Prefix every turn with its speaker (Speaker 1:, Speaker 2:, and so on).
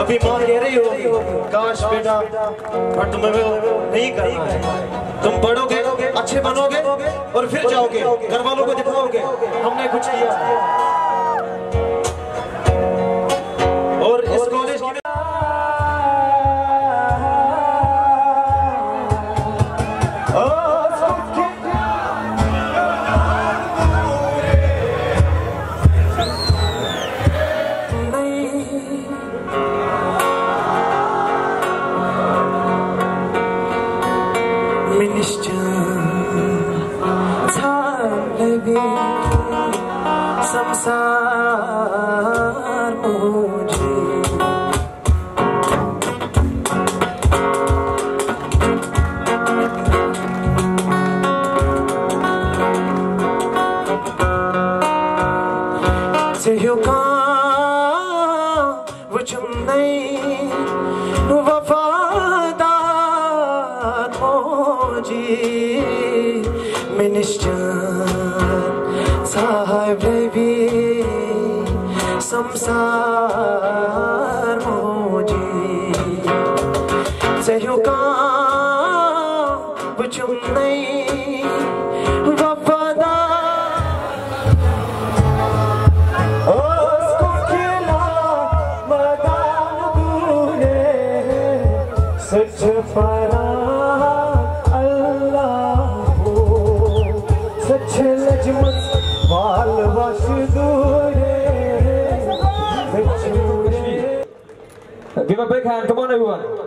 Speaker 1: अभी माँ कह रही हो काश बेटा पर तुम्हें नहीं करना तुम पढ़ोगे अच्छे बनोगे और फिर जाओगे। घर वालों को दिखाओगे। हमने कुछ किया और इस कॉलेज की
Speaker 2: minister time baby samsar Till you come संसार मोजी सह्यो का वचुम नहीं वफादार उसको खिला मैदान तूने सच परा
Speaker 3: Give a big hand, come on everyone.